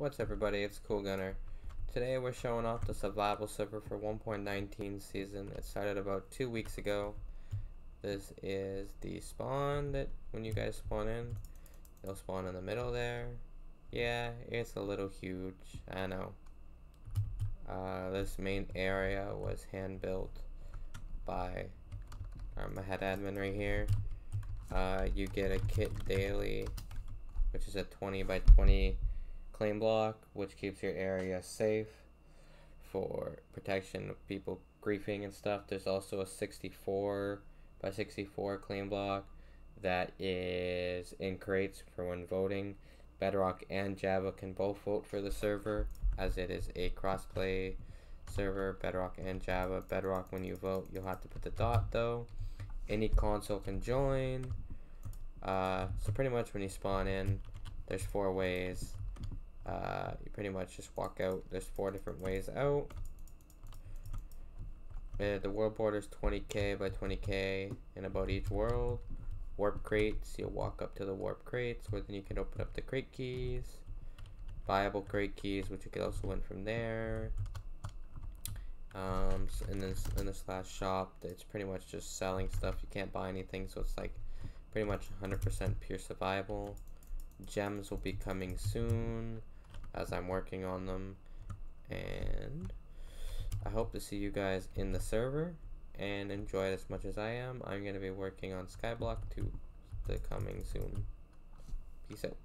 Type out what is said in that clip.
What's everybody, it's Cool Gunner. Today we're showing off the survival server for 1.19 season. It started about two weeks ago. This is the spawn that when you guys spawn in, you'll spawn in the middle there. Yeah, it's a little huge, I know. Uh, this main area was hand built by our my head admin right here. Uh, you get a kit daily, which is a 20 by 20 claim block, which keeps your area safe for protection of people griefing and stuff. There's also a 64 by 64 claim block that is in crates for when voting. Bedrock and Java can both vote for the server as it is a crossplay server, Bedrock and Java. Bedrock, when you vote, you'll have to put the dot though. Any console can join. Uh, so pretty much when you spawn in, there's four ways uh, you pretty much just walk out. There's four different ways out. Uh, the world border is 20k by 20k in about each world. Warp crates, you'll walk up to the warp crates where then you can open up the crate keys. Viable crate keys, which you can also win from there. Um, so in this in this last shop, it's pretty much just selling stuff. You can't buy anything, so it's like pretty much 100% pure survival. Gems will be coming soon as I'm working on them. And I hope to see you guys in the server and enjoy it as much as I am. I'm going to be working on Skyblock 2 the coming soon. Peace out.